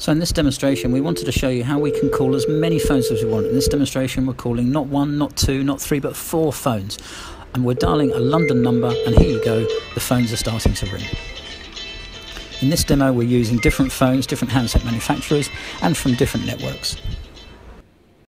So in this demonstration, we wanted to show you how we can call as many phones as we want. In this demonstration, we're calling not one, not two, not three, but four phones. And we're dialing a London number, and here you go, the phones are starting to ring. In this demo, we're using different phones, different handset manufacturers, and from different networks.